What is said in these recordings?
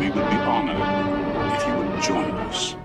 we would be honored if you would join us.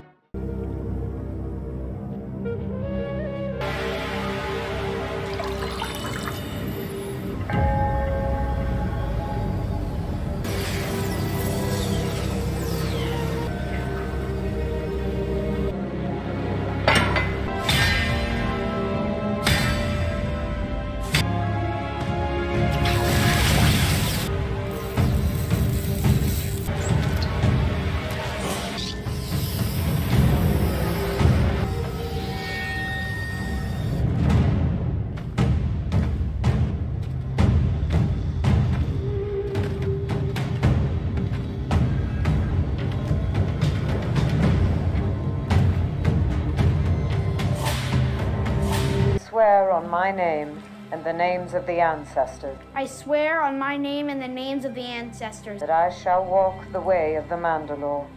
Swear on my name and the names of the ancestors I swear on my name and the names of the ancestors that I shall walk the way of the Mandalore,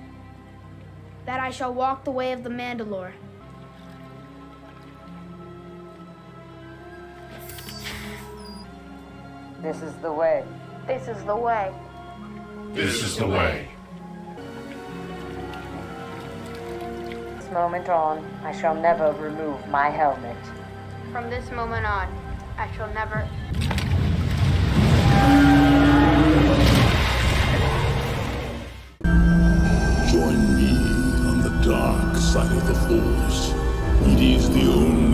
that I shall walk the way of the Mandalore, This is the way. This is the way. This is the way. This moment on, I shall never remove my helmet. From this moment on, I shall never. Join me on the dark side of the Force. It is the only